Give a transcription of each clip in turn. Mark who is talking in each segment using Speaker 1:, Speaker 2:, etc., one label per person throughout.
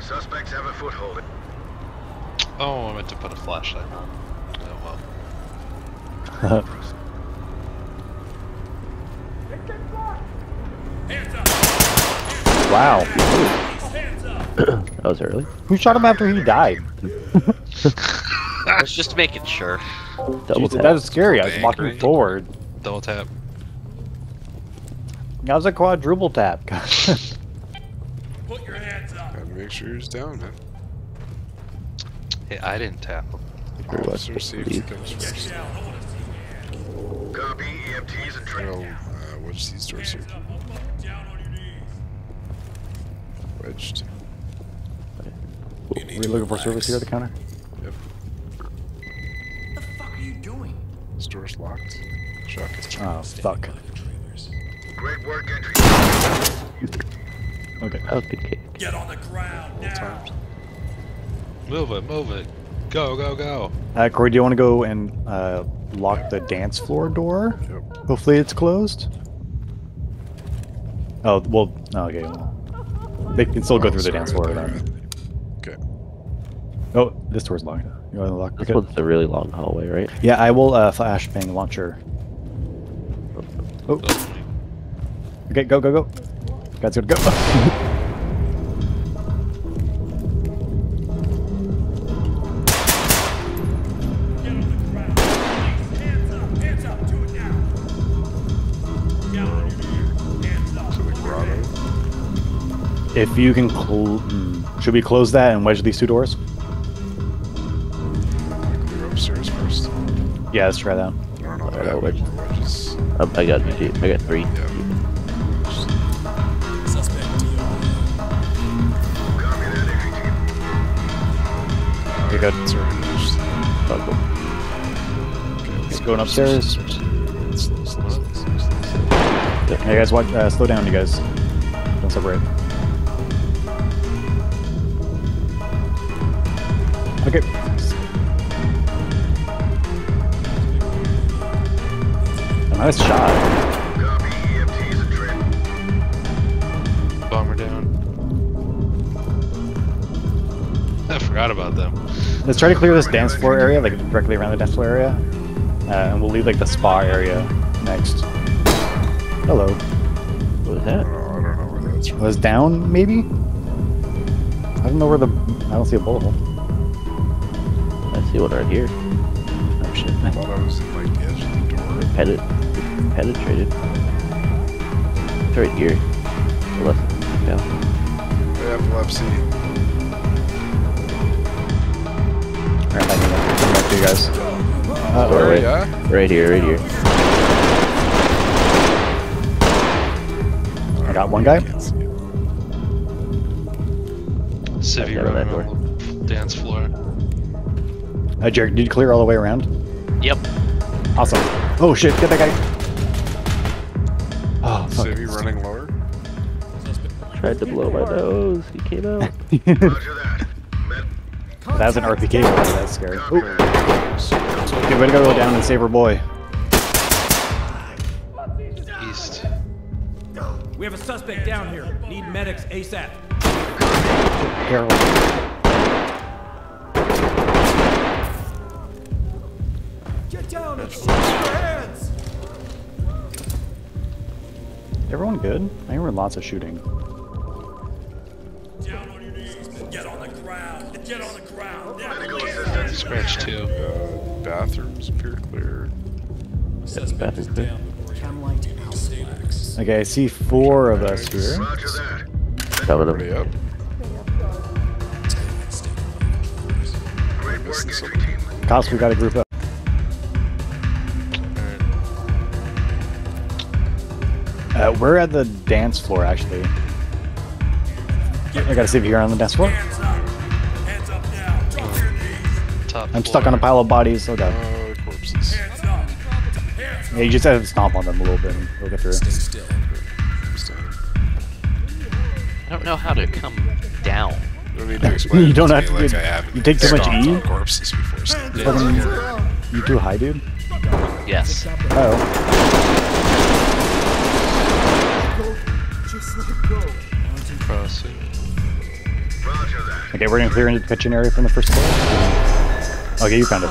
Speaker 1: Suspects have a foothold.
Speaker 2: Oh, I meant to put a flashlight on. Oh well.
Speaker 3: Wow.
Speaker 4: that was early.
Speaker 3: Who shot him after he died?
Speaker 5: I was just making sure.
Speaker 4: Double
Speaker 3: Jeez,
Speaker 4: tap.
Speaker 3: that was scary. I was walking forward.
Speaker 2: Double tap.
Speaker 3: That was a quadruple tap.
Speaker 6: Put your hands up.
Speaker 7: Gotta make sure he's down, man.
Speaker 2: Hey, I didn't tap him.
Speaker 4: Very well.
Speaker 7: Officer safety comes first.
Speaker 6: Down. I want to see your hands.
Speaker 1: Copy EMTs and
Speaker 7: Well,
Speaker 1: training.
Speaker 7: uh, wedge these doors here. Wedged.
Speaker 3: Are we looking for service here at the counter?
Speaker 7: Yep.
Speaker 6: What the fuck are you doing?
Speaker 7: This door's locked. Shotgun.
Speaker 3: Oh, fuck.
Speaker 1: Great work, entry.
Speaker 3: Okay.
Speaker 4: That was good kick.
Speaker 6: Get on the ground now.
Speaker 7: times.
Speaker 2: Move it, move it. Go, go, go.
Speaker 3: Uh, Corey, do you want to go and uh, lock the dance floor door?
Speaker 7: Yep.
Speaker 3: Hopefully it's closed. Oh, well, oh, okay. Well, they can still go
Speaker 7: Oh,
Speaker 3: through the dance floor
Speaker 7: thought
Speaker 3: then.
Speaker 7: Okay.
Speaker 3: Oh, this door's locked. You want to lock
Speaker 4: This
Speaker 3: it?
Speaker 4: one's a really long hallway, right?
Speaker 3: Yeah, I will uh, flashbang launcher. Oh, okay, go, go, go. Guys, gotta go. If you can, hmm, should we close that and wedge these two doors?
Speaker 7: Clear upstairs first.
Speaker 3: Yeah, let's try that.
Speaker 7: I don't know
Speaker 4: I
Speaker 7: I
Speaker 4: got. I got three.
Speaker 7: Yeah.
Speaker 3: You good?
Speaker 7: It's already wedged.
Speaker 4: Oh, cool.
Speaker 7: Okay, let's
Speaker 3: going upstairs. Hey guys, watch, uh, slow down, you guys. Don't separate. Okay. Nice shot.
Speaker 2: I forgot about them.
Speaker 3: Let's try to clear this dance floor area, like directly around the dance floor area. Uh, and we'll leave like the spa area next. Hello.
Speaker 4: What was that?
Speaker 7: Oh, I don't know where that's from.
Speaker 3: Was down, maybe? I don't know where the... I don't see a bullet hole.
Speaker 4: I see one right here. Oh shit.
Speaker 7: I thought I was in like the edge of the door.
Speaker 4: Penet penetrated. It's right here. Left. Yeah.
Speaker 7: Epilepsy.
Speaker 4: Where,
Speaker 7: Where,
Speaker 4: right,
Speaker 7: yeah?
Speaker 4: right here, right here.
Speaker 3: I got one guy.
Speaker 7: Can't see it.
Speaker 2: Civvy
Speaker 4: that
Speaker 2: running on the dance floor.
Speaker 3: Uh, Jared, did you clear all the way around?
Speaker 5: Yep.
Speaker 3: Awesome. Oh shit, get that guy. Oh, fuck.
Speaker 7: Civvy running lower.
Speaker 4: Tried to blow my nose. He came out.
Speaker 1: Roger that. Med-
Speaker 3: was an RPK, that's scary.
Speaker 1: copy
Speaker 3: Ooh.
Speaker 1: that.
Speaker 3: Okay, way to go down and save her boy.
Speaker 2: East.
Speaker 8: We have a suspect down here. Need medics ASAP.
Speaker 3: Carol.
Speaker 8: Get down and shoot your hands!
Speaker 3: Everyone good? I hear lots of shooting.
Speaker 6: Down on your knees. Get on the ground. Get on the ground.
Speaker 1: Medical assistance.
Speaker 2: Scratch two.
Speaker 7: Bathrooms appear clear.
Speaker 4: Suspect is clear.
Speaker 3: Okay, I see four of us here.
Speaker 1: Roger that.
Speaker 4: Coming
Speaker 7: Everybody
Speaker 4: up.
Speaker 7: up.
Speaker 1: Great work,
Speaker 7: Missing
Speaker 1: entry
Speaker 7: something.
Speaker 1: team.
Speaker 3: Cops, we got a group up. Uh, we're at the dance floor, actually. I gotta see if you're on the dance floor.
Speaker 2: Top
Speaker 3: I'm stuck on a pile of bodies. Oh god.
Speaker 7: Uh, corpses.
Speaker 6: Hands up. Hands
Speaker 3: Yeah, you just have to stomp on them a little bit and we'll get through.
Speaker 7: Staying.
Speaker 5: I don't know how to come down.
Speaker 7: You don't need to explain.
Speaker 3: You don't have to-
Speaker 7: Like I haven't
Speaker 3: you take too much
Speaker 7: stomped
Speaker 3: E?
Speaker 7: corpses before. So
Speaker 3: Fucking- You too high, dude?
Speaker 5: Yes.
Speaker 3: Oh.
Speaker 2: Crossing.
Speaker 3: Okay, we're gonna clear into the kitchen area from the first floor. Okay, you found it.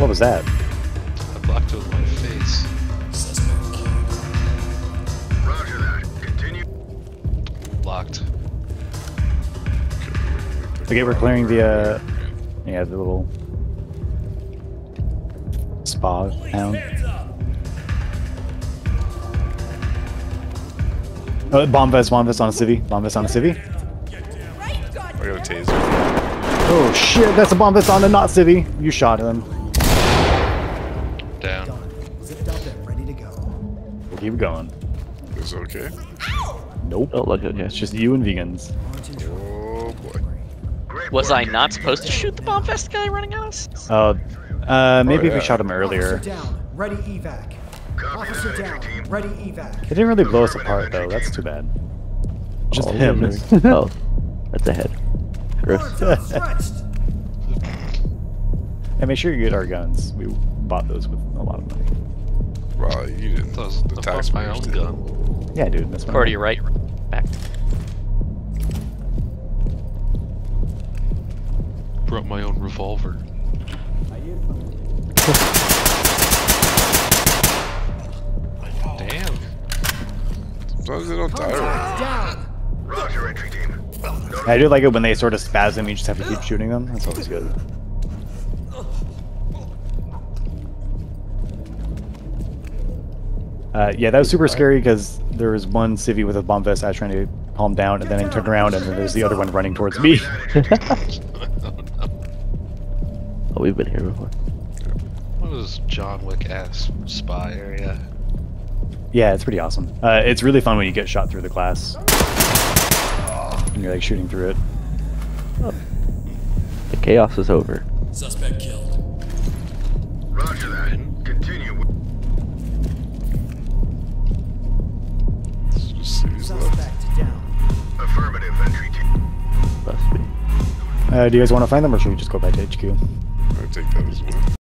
Speaker 3: What was that?
Speaker 2: I blocked it with my face.
Speaker 1: Roger that. Continue.
Speaker 2: Locked.
Speaker 3: Okay, we're clearing the uh, yeah, the little spa town. Oh, bomb vest, bomb vest on a civvy, bomb vest on a civvy.
Speaker 7: I got a taser.
Speaker 3: Oh shit, that's a bomb vest on the not civvy. You shot him.
Speaker 2: Down.
Speaker 9: Zipped up and ready to go.
Speaker 3: We'll keep going.
Speaker 7: Is it okay?
Speaker 3: Nope.
Speaker 4: Oh, look, okay.
Speaker 3: It's just you and vegans.
Speaker 9: Launch and drop.
Speaker 7: Oh boy.
Speaker 5: Was. I not supposed to shoot the bomb vest guy running at us?
Speaker 3: Uh, uh, maybe
Speaker 7: yeah.
Speaker 3: we shot him earlier.
Speaker 9: Officer down. Ready evac. Officer down. Ready evac.
Speaker 3: It didn't really blow us apart though. That's too bad. Just
Speaker 4: Oh,
Speaker 3: him.
Speaker 4: oh, that's a head. Gross.
Speaker 9: Arms
Speaker 3: and make sure you get our guns. We bought those with a lot of money.
Speaker 7: Well, you didn't.
Speaker 2: That was
Speaker 7: The
Speaker 2: I bought my
Speaker 7: taxpayers
Speaker 2: own
Speaker 7: did.
Speaker 2: gun.
Speaker 3: Yeah, dude. That's what
Speaker 5: Cordy, right. Back.
Speaker 2: Brought my own revolver. Damn.
Speaker 7: Sometimes they don't die right.
Speaker 9: Down.
Speaker 1: Roger, entry team.
Speaker 3: I do like it when they sort of spasm. You just have to keep shooting them. That's always good. Uh, yeah, that was super scary because there was one civvy with a bomb vest. I was trying to calm down, and then I turned around, and then there's the other one running towards me.
Speaker 4: Oh, we've been here before.
Speaker 2: What is John Wick ass spy area?
Speaker 3: yeah, it's pretty awesome. Uh, it's really fun when you get shot through the glass, and you're like shooting through it.
Speaker 4: The chaos is over.
Speaker 6: Suspect killed.
Speaker 1: Roger that. Continue.
Speaker 7: Let's just see who's left.
Speaker 9: Suspect down.
Speaker 1: Affirmative, entry team.
Speaker 4: Must be.
Speaker 3: Uh, do you guys want to find them, or should we just go back to HQ?
Speaker 7: I take that as one.